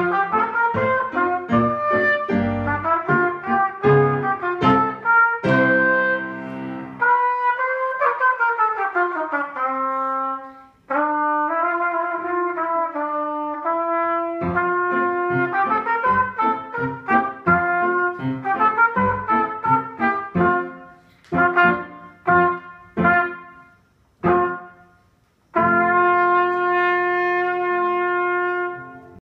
Música